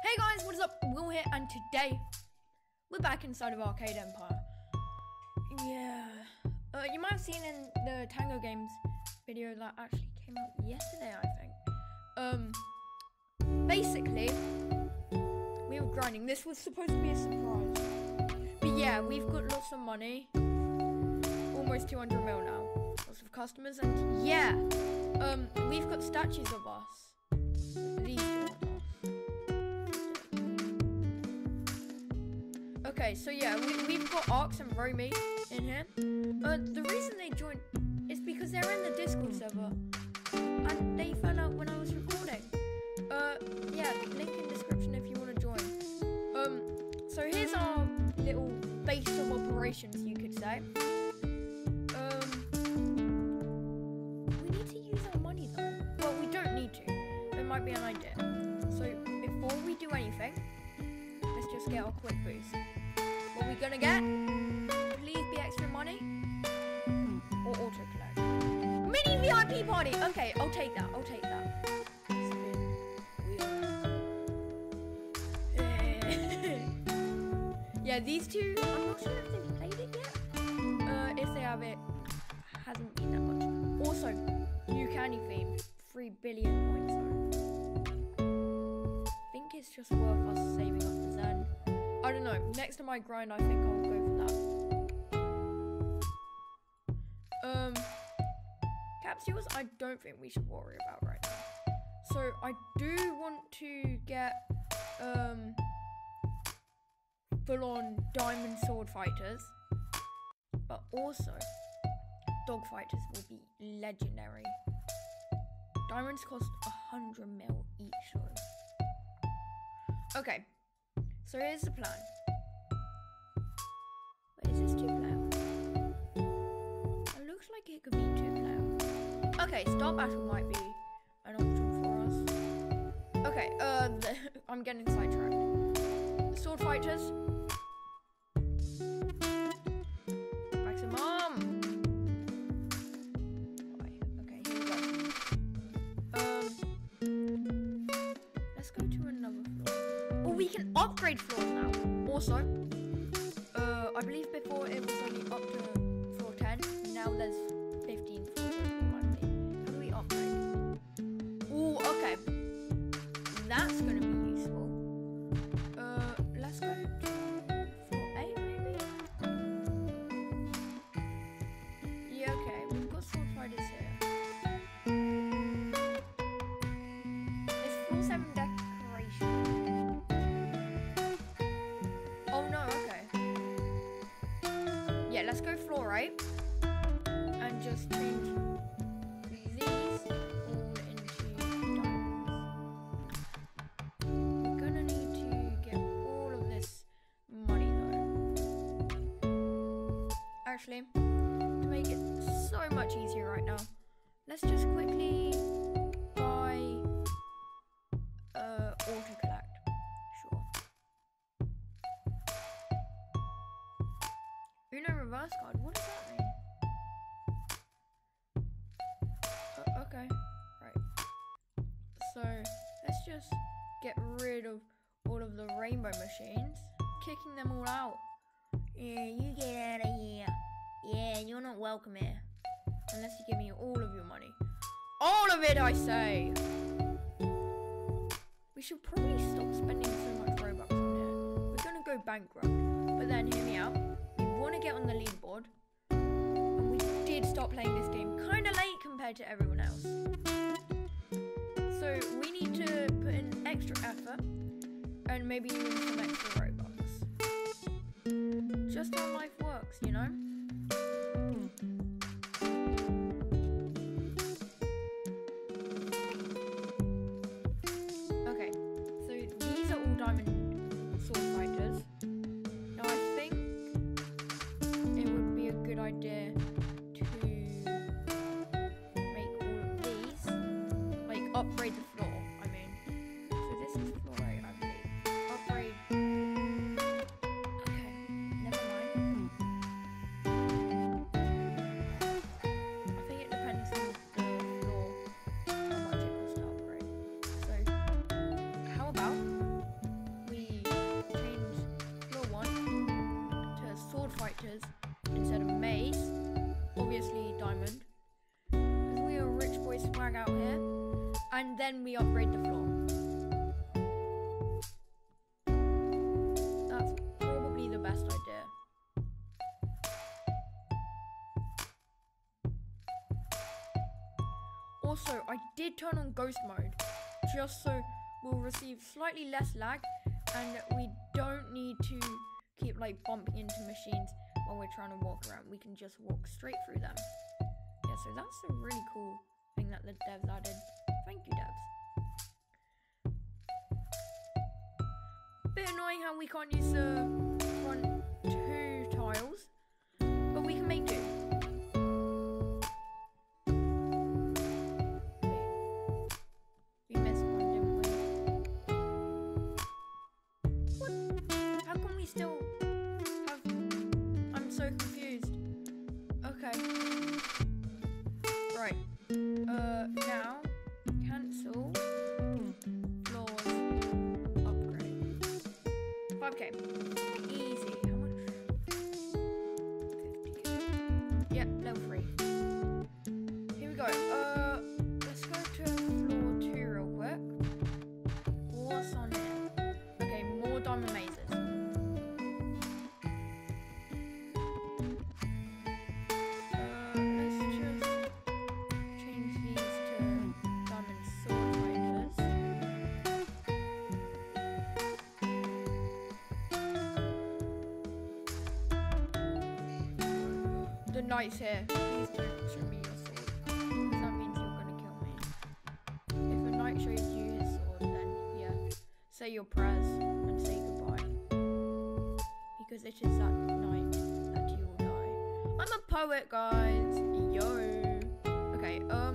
Hey guys, what is up? Will here, and today we're back inside of Arcade Empire. Yeah, uh, you might have seen in the Tango Games video that actually came out yesterday, I think. Um, basically, we were grinding. This was supposed to be a surprise, but yeah, we've got lots of money, almost 200 mil now, lots of customers, and yeah, um, we've got statues of us. Okay, so yeah, we, we've got Arx and Romy in here. Uh, the reason they joined is because they're in the Discord server. And they found out when I was recording. Uh, yeah, link in description if you want to join. Um, so here's our little base of operations, you could say. Um, we need to use our money though. Well, we don't need to. It might be an idea. Gonna get? Please be extra money or auto collect. Mini VIP party. Okay, I'll take that. I'll take that. Yeah, these two. I'm not sure if they've played it yet. Uh, if they have, it hasn't been that much. Also, new candy theme. Three billion points. I think it's just worth us I don't know. Next to my grind, I think I'll go for that. Um, capsules, I don't think we should worry about right now. So I do want to get um full-on diamond sword fighters, but also dog fighters will be legendary. Diamonds cost a hundred mil each, though. Okay, so here's the plan. Wait, is this? It looks like it could be player. Okay, start battle might be an option for us. Okay, uh, I'm getting sidetracked. Sword fighters. Actually, to make it so much easier right now, let's just quickly buy uh, auto collect. Sure. Uno reverse card. What does that mean? Uh, okay, right. So let's just get rid of all of the rainbow machines, kicking them all out. Yeah, you get out of here. Yeah, you're not welcome here. Unless you give me all of your money. All of it, I say! We should probably stop spending so much Robux on here. We're gonna go bankrupt. But then, hear me out. We wanna get on the leaderboard. And we did stop playing this game kinda late compared to everyone else. So, we need to put in extra effort. And maybe even some extra Robux. Just how life works, you know? And then we upgrade the floor. That's probably the best idea. Also, I did turn on ghost mode just so we'll receive slightly less lag and we don't need to keep like bumping into machines while we're trying to walk around. We can just walk straight through them. Yeah, so that's a really cool thing that the devs added. Thank you, devs. Bit annoying how we can't use uh, the front two tiles, but we can make do. We missed one? How come we still have... I'm so confused. Okay. 5k. Here. Please show me your sword. 'cause that means you're gonna kill me. If a knight shows you his sword, then yeah. Say your prayers and say goodbye. Because it is that night that you will die. I'm a poet, guys. Yo. Okay, um,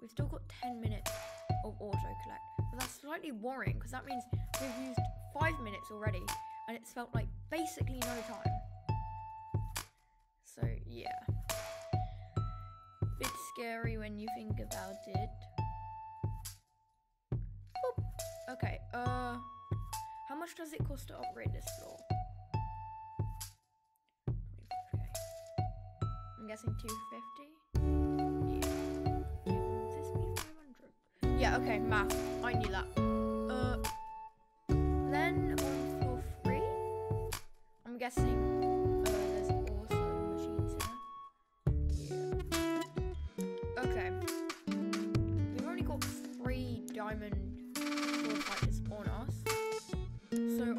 we've still got 10 minutes of auto collect. But that's slightly worrying because that means we've used 5 minutes already and it's felt like basically no time. So, yeah. Bit scary when you think about it. Boop. Okay, uh, how much does it cost to upgrade this floor? 25k. I'm guessing 250? Yeah. Is this me 500? Yeah, okay, math. I knew that. Uh, then on floor 3, I'm guessing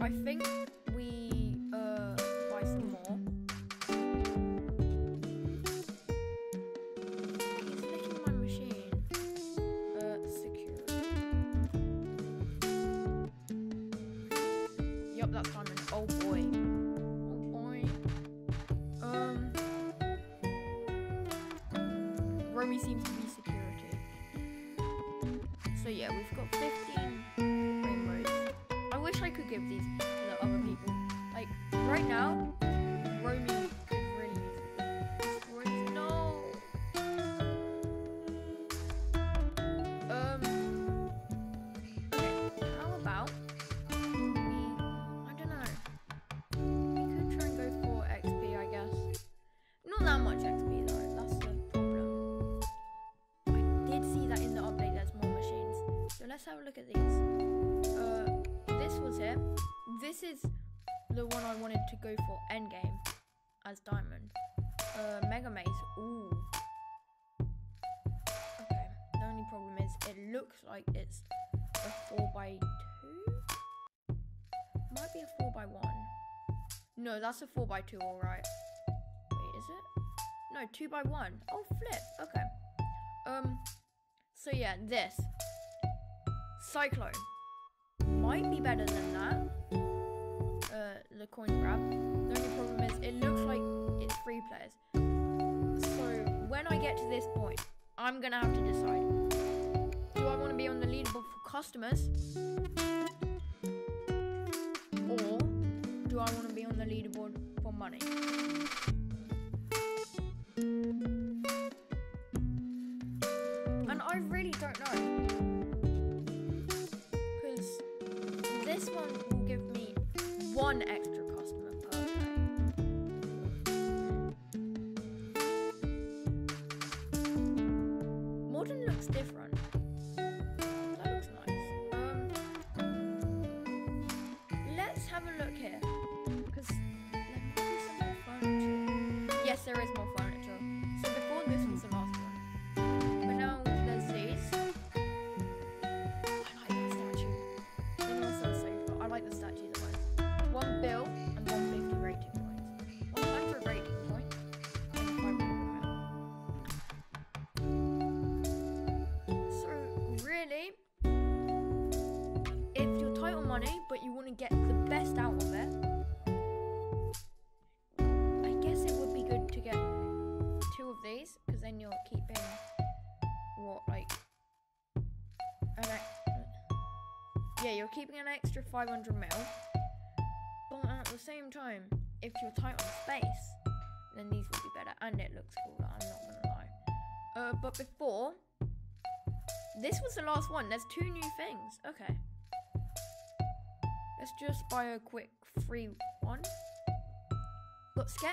I think we uh buy some more. He's licking my machine. Uh secure. Yup, that's diamond. Oh boy. Oh boy. Um Romy seems to be could give these to the other people. Like, right now, Romy could really use it. No! Um, okay, how about we, I don't know. We could try and go for XP, I guess. Not that much XP though, that's the problem. I did see that in the update there's more machines. So let's have a look at these. Uh, this was it. This is the one I wanted to go for endgame as diamond. Uh, Mega Maze. Ooh. Okay. The only problem is it looks like it's a 4x2? Might be a 4x1. No, that's a 4x2, alright. Wait, is it? No, 2x1. Oh, flip. Okay. Um, so yeah, this. Cyclone. Might be better than that. Uh, the coin grab. The only problem is it looks like it's three players. So when I get to this point, I'm gonna have to decide. Do I want to be on the leaderboard for customers? Or do I want to be on the leaderboard for money? And I really don't know. one extra customer per day. Looks different. That looks nice. Um, let's have a look here. Because more furniture. Yes, there is more furniture. Money but you want to get the best out of it, I guess it would be good to get two of these because then you're keeping what like an yeah you're keeping an extra 500 mil. But at the same time if you're tight on space then these would be better. And it looks cooler i'm not gonna lie. Uh, but before this was the last one. There's two new things. Okay let's just buy a quick free one got sketch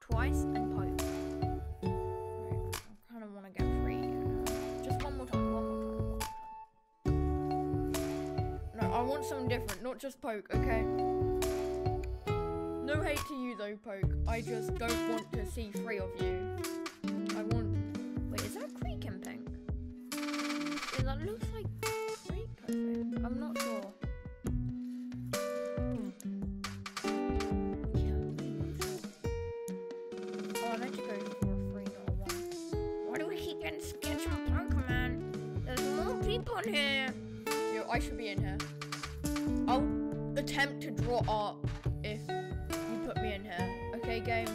twice and poke I kind of want to get free. Just one more time, one more time, one more time. No, I want something different, not just poke, okay? No hate to you though, poke. I just don't want to see three of you. I want. Wait, is that creek in pink? Yeah, that looks like creek. I'm not I should be in here. I'll attempt to draw art if you put me in here. Okay, game?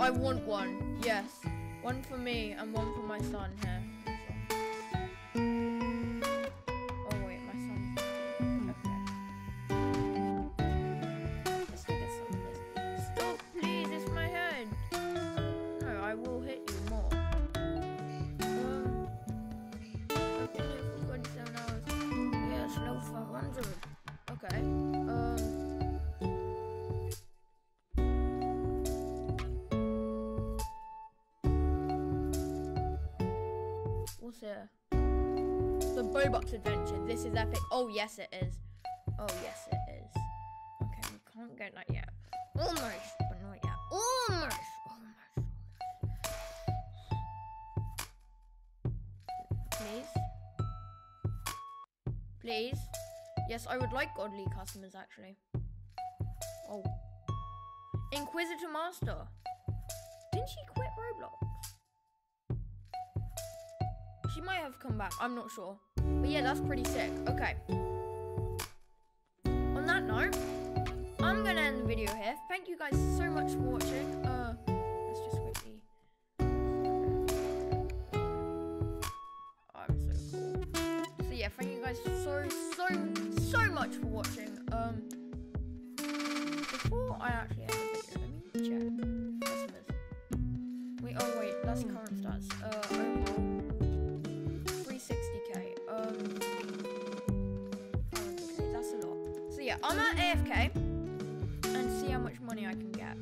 I want one. Yes. One for me and one for my son here. Here? The Bobux Adventure. This is epic. Oh, yes, it is. Oh, yes, it is. Okay, we can't get that yet. Almost, but not yet. Almost. Almost. Please. Please. Yes, I would like godly customers actually. Oh. Inquisitor Master. Didn't she quit Roblox? Might have come back. I'm not sure. But yeah, that's pretty sick. Okay. On that note, I'm gonna end the video here. Thank you guys so much for watching. Uh, let's just quickly. I'm so cool. So yeah, thank you guys so so so much for watching. Um, before I actually end the video, let me check customers. Wait, oh wait, that's current stats. Uh, I'm at AFK and see how much money I can get.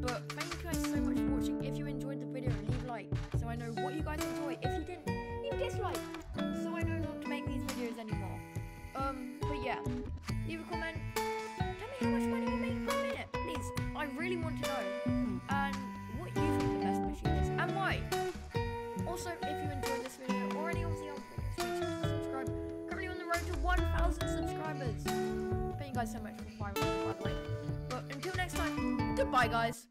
But thank you guys so much for watching. If you enjoyed the video, leave a like so I know what you guys enjoy. If you didn't, leave a dislike so I know not to make these videos anymore. Um, but yeah, leave a comment. Tell me how much money you make per minute, please. I really want to know. And what you think the best machine is and why. Also, if you enjoyed this video or any of the other videos, make sure to subscribe. Currently on the road to 1,000 subscribers. Guys so much for 500 by the way. But until next time, goodbye guys.